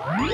叮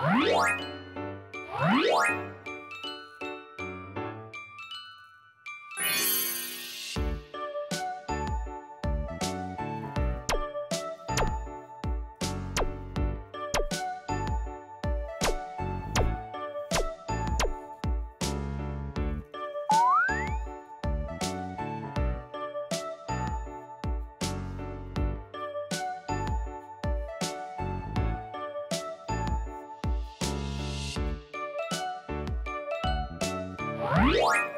What? Música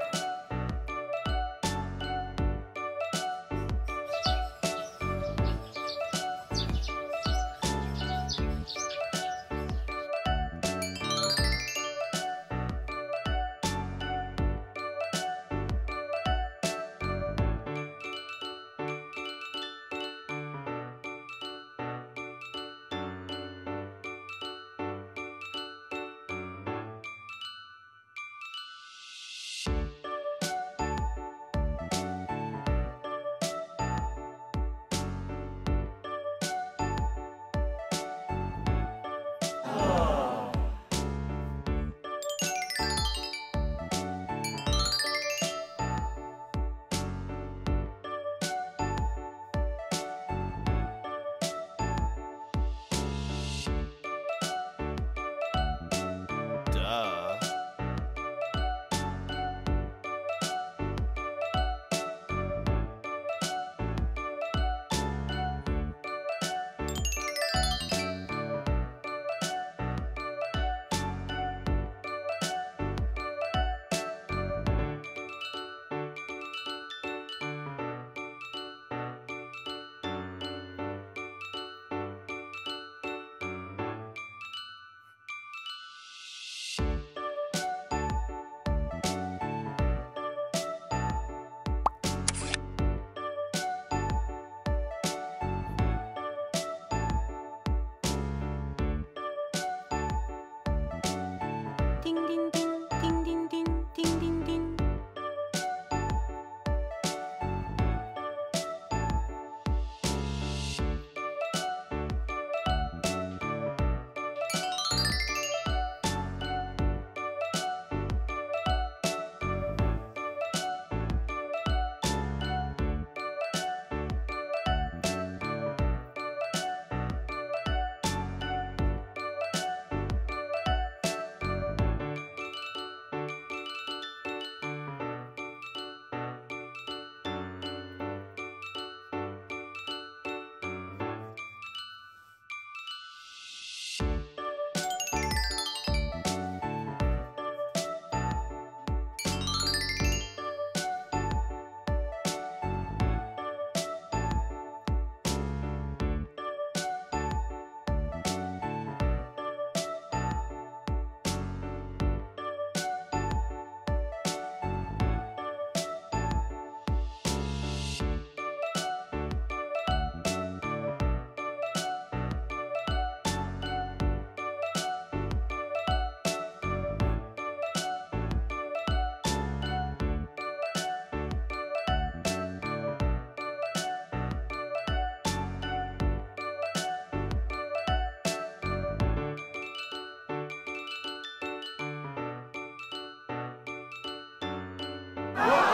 Oh!